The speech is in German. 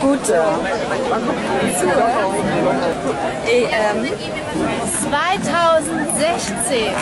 Gute. EM 2016.